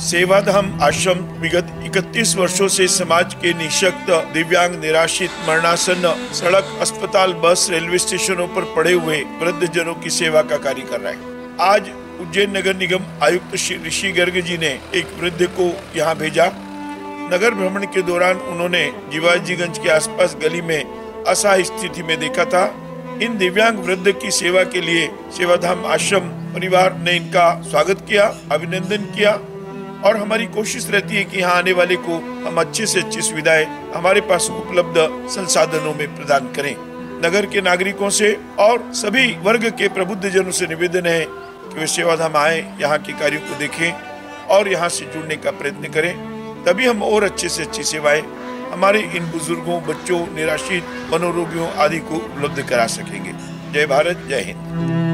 सेवाधाम आश्रम विगत 31 वर्षों से समाज के निशक्त, दिव्यांग निराशित मरणासन सड़क, अस्पताल, बस, रेलवे स्टेशनों पर पड़े हुए वृद्ध जनों की सेवा का कार्य कर रहा है। आज उज्जैन नगर निगम आयुक्त श्री ऋषि गर्ग जी ने एक वृद्ध को यहाँ भेजा। नगर भ्रमण के दौरान उन्होंने जीवाजीगंज के आसपास गली में असहाय स्थिति में देखा था। इन दिव्यांग वृद्ध की सेवा के लिए सेवाधाम आश्रम परिवार ने इनका स्वागत किया, अभिनंदन किया और हमारी कोशिश रहती है कि यहाँ आने वाले को हम अच्छे से अच्छी सुविधाएँ हमारे पास उपलब्ध संसाधनों में प्रदान करें। नगर के नागरिकों से और सभी वर्ग के प्रबुद्ध जनों से निवेदन है कि वे सेवाधाम आए, यहाँ के कार्यों को देखें और यहाँ से जुड़ने का प्रयत्न करें। तभी हम और अच्छे से अच्छी सेवाएँ हमारे इन बुज़ुर्गों, बच्चों, निराश्रित, मनोरोगियों आदि को उपलब्ध करा सकेंगे। जय भारत, जय हिंद।